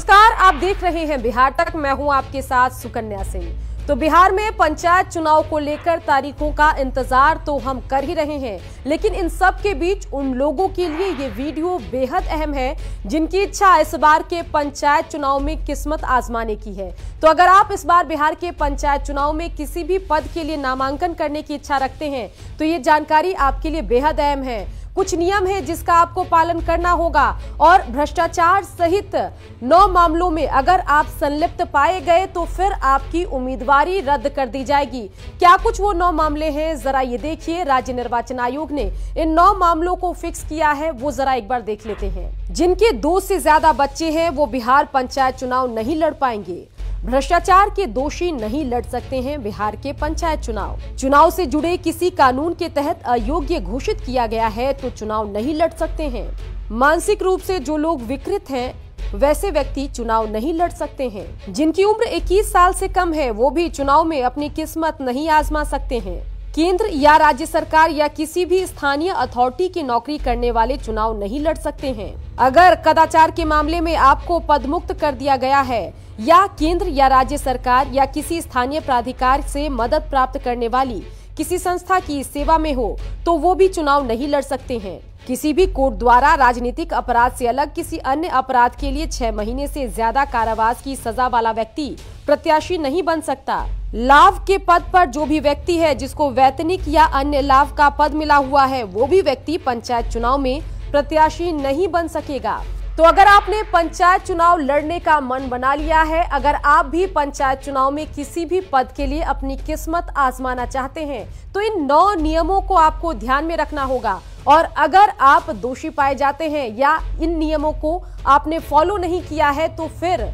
नमस्कार, आप देख रहे हैं बिहार तक। मैं हूँ आपके साथ सुकन्या सिंह। तो बिहार में पंचायत चुनाव को लेकर तारीखों का इंतज़ार तो हम कर ही रहे हैं, लेकिन इन सब के बीच उन लोगों के लिए ये वीडियो बेहद अहम है, जिनकी इच्छा इस बार के पंचायत चुनाव में किस्मत आजमाने की है। तो अगर आप इस बार बिहार के पंचायत चुनाव में किसी भी पद के लिए नामांकन करने की इच्छा रखते हैं तो ये जानकारी आपके लिए बेहद अहम है। कुछ नियम है जिसका आपको पालन करना होगा और भ्रष्टाचार सहित नौ मामलों में अगर आप संलिप्त पाए गए तो फिर आपकी उम्मीदवारी रद्द कर दी जाएगी। क्या कुछ वो नौ मामले हैं? जरा ये देखिए। राज्य निर्वाचन आयोग ने इन नौ मामलों को फिक्स किया है। वो जरा एक बार देख लेते हैं। जिनके दो से ज़्यादा बच्चे हैं, वो बिहार पंचायत चुनाव नहीं लड़ पाएँगे। भ्रष्टाचार के दोषी नहीं लड़ सकते हैं बिहार के पंचायत चुनाव। चुनाव से जुड़े किसी कानून के तहत अयोग्य घोषित किया गया है तो चुनाव नहीं लड़ सकते हैं। मानसिक रूप से जो लोग विकृत हैं, वैसे व्यक्ति चुनाव नहीं लड़ सकते हैं। जिनकी उम्र 21 साल से कम है, वो भी चुनाव में अपनी किस्मत नहीं आजमा सकते हैं। केंद्र या राज्य सरकार या किसी भी स्थानीय अथॉरिटी की नौकरी करने वाले चुनाव नहीं लड़ सकते हैं। अगर कदाचार के मामले में आपको पदमुक्त कर दिया गया है, या केंद्र या राज्य सरकार या किसी स्थानीय प्राधिकार से मदद प्राप्त करने वाली किसी संस्था की सेवा में हो तो वो भी चुनाव नहीं लड़ सकते हैं। किसी भी कोर्ट द्वारा राजनीतिक अपराध से अलग किसी अन्य अपराध के लिए छह महीने से ज़्यादा कारावास की सजा वाला व्यक्ति प्रत्याशी नहीं बन सकता। लाभ के पद पर जो भी व्यक्ति है, जिसको वैतनिक या अन्य लाभ का पद मिला हुआ है, वो भी व्यक्ति पंचायत चुनाव में प्रत्याशी नहीं बन सकेगा। तो अगर आपने पंचायत चुनाव लड़ने का मन बना लिया है, अगर आप भी पंचायत चुनाव में किसी भी पद के लिए अपनी किस्मत आजमाना चाहते हैं तो इन नौ नियमों को आपको ध्यान में रखना होगा। और अगर आप दोषी पाए जाते हैं या इन नियमों को आपने फॉलो नहीं किया है तो फिर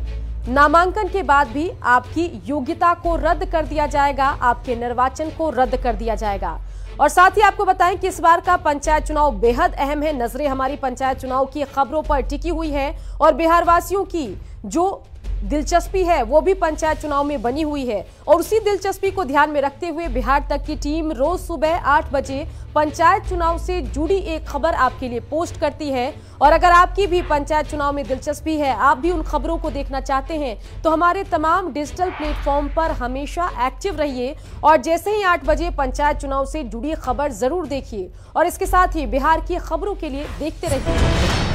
नामांकन के बाद भी आपकी योग्यता को रद्द कर दिया जाएगा, आपके निर्वाचन को रद्द कर दिया जाएगा। और साथ ही आपको बताएँ कि इस बार का पंचायत चुनाव बेहद अहम है। नज़रें हमारी पंचायत चुनाव की खबरों पर टिकी हुई है और बिहार वासियों की जो दिलचस्पी है, वो भी पंचायत चुनाव में बनी हुई है। और उसी दिलचस्पी को ध्यान में रखते हुए बिहार तक की टीम रोज सुबह आठ बजे पंचायत चुनाव से जुड़ी एक खबर आपके लिए पोस्ट करती है। और अगर आपकी भी पंचायत चुनाव में दिलचस्पी है, आप भी उन खबरों को देखना चाहते हैं तो हमारे तमाम डिजिटल प्लेटफॉर्म पर हमेशा एक्टिव रहिए और जैसे ही आठ बजे पंचायत चुनाव से जुड़ी खबर ज़रूर देखिए। और इसके साथ ही बिहार की खबरों के लिए देखते रहिए।